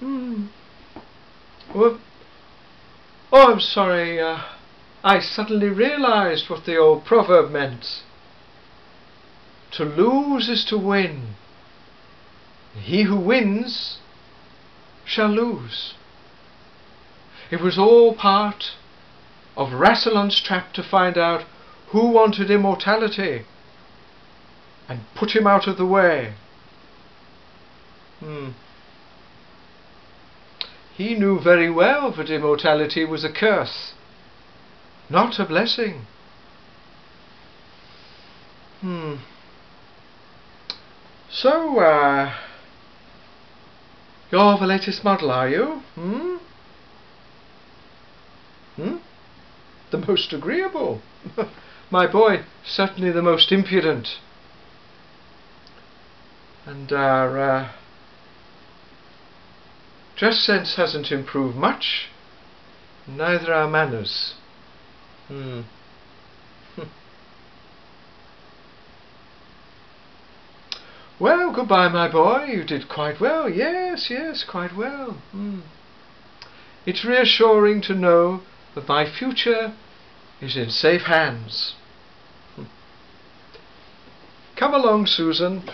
Hmm. Well, oh, I'm sorry. Uh, I suddenly realized what the old proverb meant. To lose is to win. He who wins shall lose. It was all part of Rassilon's trap to find out who wanted immortality and put him out of the way. Hmm. He knew very well that immortality was a curse, not a blessing. Hmm. So, uh, you're the latest model, are you? Hmm? Hmm? The most agreeable. My boy, certainly the most impudent. And our uh, dress sense hasn't improved much. Neither our manners. Hmm. Well, goodbye, my boy. You did quite well. Yes, yes, quite well. Hmm. It's reassuring to know that my future is in safe hands. Hmm. Come along, Susan.